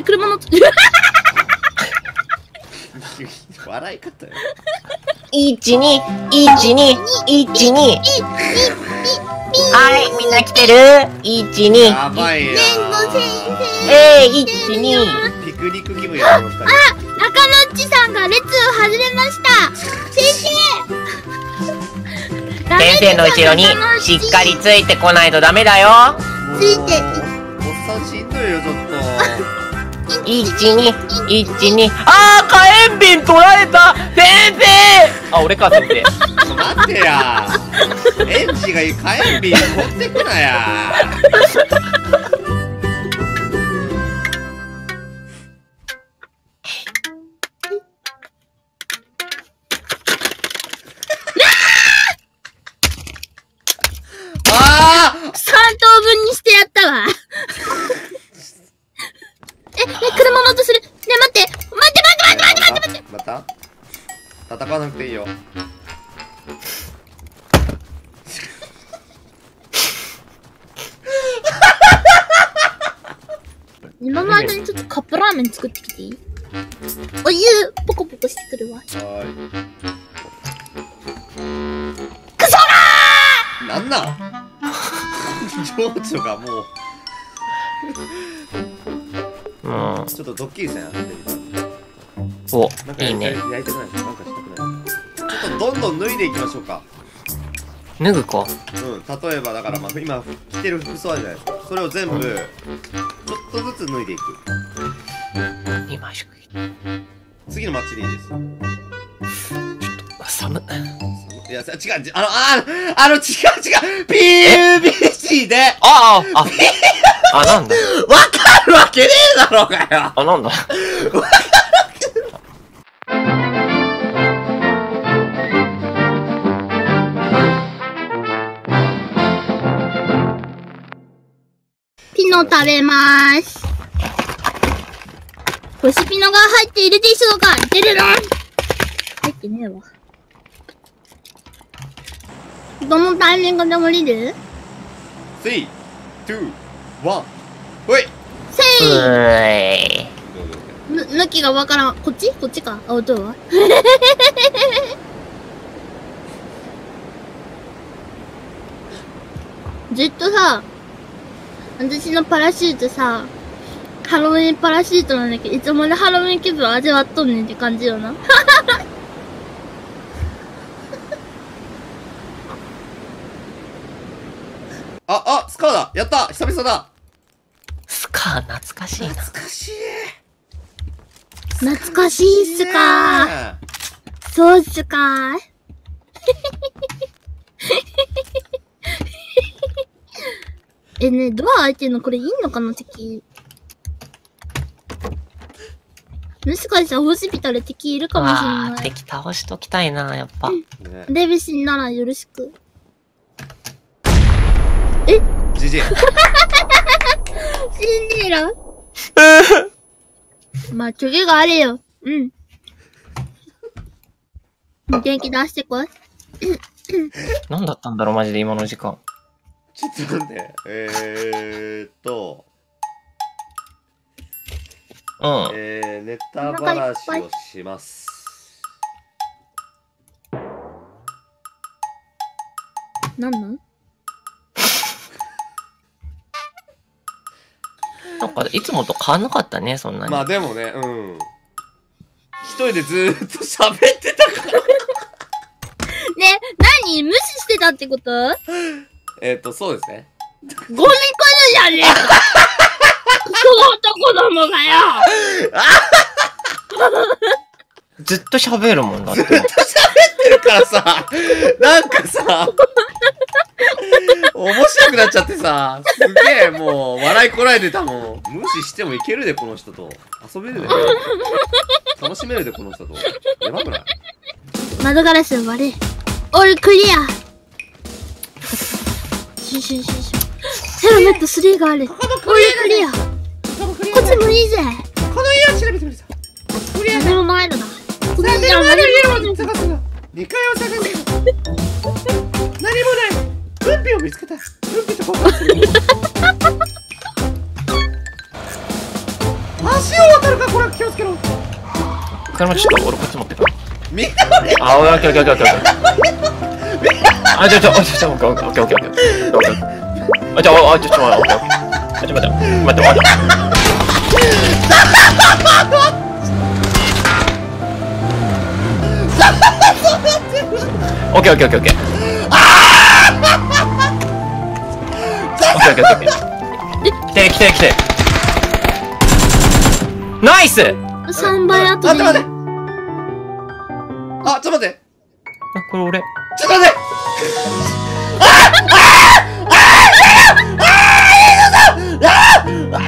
え、車の。笑い方よ。一二一二一二。はい、みんな来てる。一二。やばいよ。ええ一二。ピクニック気分やあ、中野っちさんが列を外れました。先生。先生の後ろにしっかりついてこないとダメだよ。ついて。おっさんしんどいよ。ちょっと。一二一二ああ火炎瓶取られた。先生。あ俺か先生。待ってや。エンジが火炎瓶持ってくなや。戦わなくていいよ。今の間にちょっとカップラーメン作ってきていい？お湯、ポコポコしてくるわ。はーい。クソなんなん？情緒がもう。ちょっとドッキリせんやってお。なんかいいね。やりたくないなんかしたくない。ちょっとどんどん脱いでいきましょうか。脱ぐか。うん。例えばだからまあ今着てる服装あるじゃないですか。それを全部ちょっとずつ脱いでいく。今しか次のマッチでいいです。寒。っいやさ違う違う。あのああの違う違う。PUBG で。あああ。あなんだ。わかるわけねえだろうがよ。あなんだ 食べまーす。干しピノが入っているでしょうか出るの入ってねえわ。どのタイミングで降りる3、2、1ほいせういぬ、抜きがわからん。こっち？こっちか。あ、音は？ずっとさ、私のパラシュートさ、ハロウィンパラシュートなんだけど、いつまでハロウィン気分味わっとんねんって感じよな。あ、あ、スカーだ。やった。久々だ。スカー懐かしいな。懐かしい。懐かしいっすか？ね。そうっすか？えね、ドア開いてんのこれいいのかな敵。もしかしたらホスピタル敵いるかもしれわない。あ敵倒しときたいなやっぱねデビシンならよろしく。ジジイシンデレラまあ、トゲがあれよ。うん。元気出してこい。何だったんだろうマジで今の時間ちょっと待って。えーっと。うん。えー、ネタばらしをします。なんなんなんかいつもと変わんなかったねそんなに、まあでもねうん。一人でずーっと喋ってたから。ね、何？無視してたってこと？えーっとそうですね。来るじゃねえか。クソ男どもがよ。ずっと喋るもんだって。ずっと喋ってるからさ。なんかさ面白くなっちゃってさ。すげえもう笑いこらえてたもん。無視してもいけるでこの人と。遊べるで。楽しめるでこの人と。やばくない？窓ガラス割れ。オールクリアシュシュシュシュ。ヘルメット3がある。オールクリアこっちもいいぜ。この家を調べてみるさ何もないのだ。こっち目じゃの前の家何もを探すが2階を探すが何もない。運費を見つけた。運費と交換する。あ橋を渡る。かこれ気をつけろ車ちょっと俺こっち持ってくみんな俺あオッケーオッケーオッケーオッケーあ、ちょ、ちょ、ちょ、オッケー、オッケー、オッケー、オッケー、オッケー。あ、ちょ、あ、ちょ、ちょ、オッケー、オッケー。ちょ、待って、待って、待って。オッケー、オッケー、オッケー、オッケー。オッケー、オッケー、オッケー。来て、来て、来て。ナイス。三倍後で。待って、待って。あ、ちょっと待って。 야, 그럼 오래. 잠깐만! 아! 아! 아! 아! 이놈아!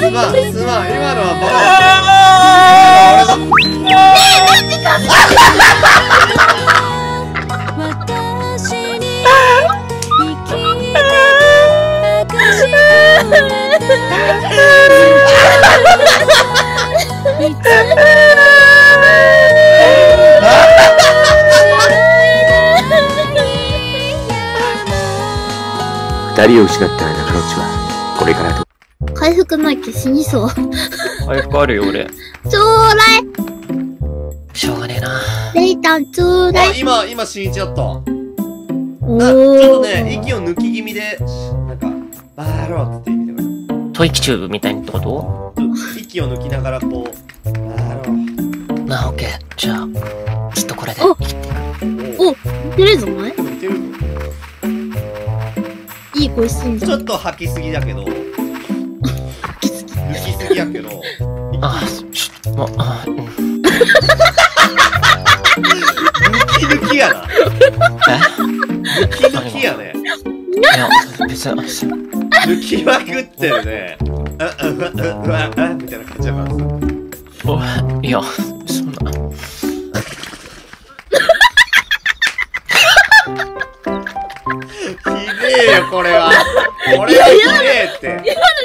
스마, 스마, 이마로 와봐. 二人を失った中野内はこれからど回復ないけ死にそう。回復あるよ俺。ちょうだいしょうがねえな。レイタンちょうだいあ今今新一だった。おあちょっとー。ね息を抜き気味でなんかバーローって言ってみてくれ。吐息チューブみたいにってこと？息を抜きながらこうバーロー。なあオッケー。じゃあずっとこれでお。生きていくお、出るぞ、お前。い？ける。ぞいい声してんじゃん。ちょっと吐きすぎだけど。抜きすぎやけど。あちょっともうあうん 別に抜きまくってるねああああああみたいな感じやからさおいやそんなひでえよこれはこれはひでえって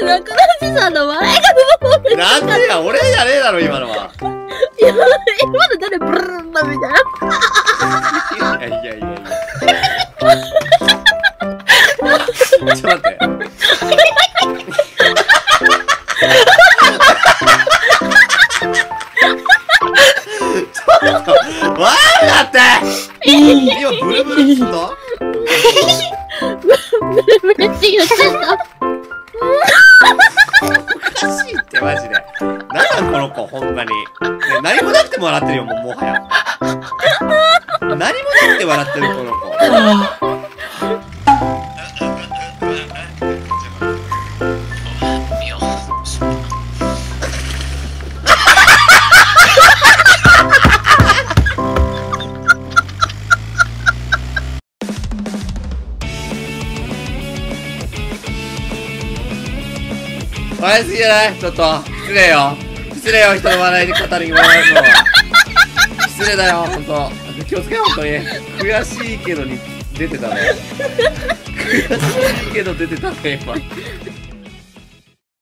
なくなってさんの笑いがなんでや俺じゃねえだろ今のは今の誰ブルルンだみたいな。いやいやいやいや 철한테. 와, 나다. 이거 노래 부르는 거. 노래 부르는 거. 笑いすぎじゃないちょっと。失礼よ。失礼よ人の笑いに語りに笑うの失礼だよ本当。気をつけよ本当に。悔しいけどに出てたね。悔しいけど出てたね今。